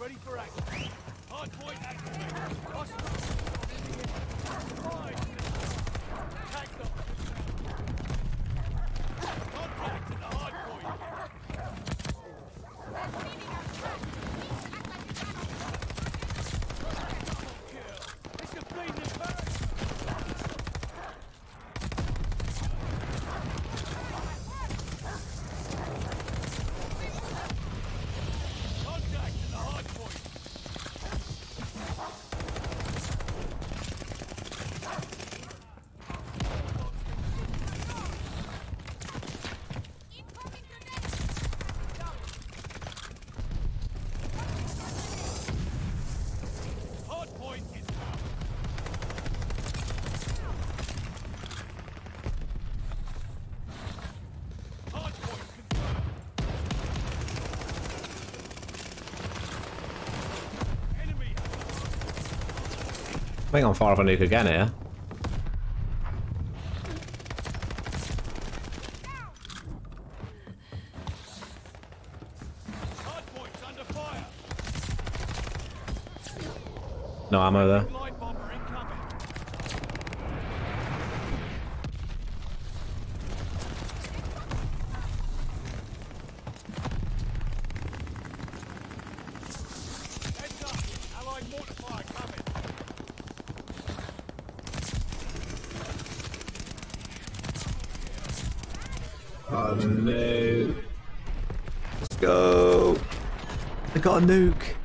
ready for action. Hardpoint activated. I think I'm far off a nuke again here. hardpoint's under fire. No ammo there. Oh no. Let's go. I got a nuke.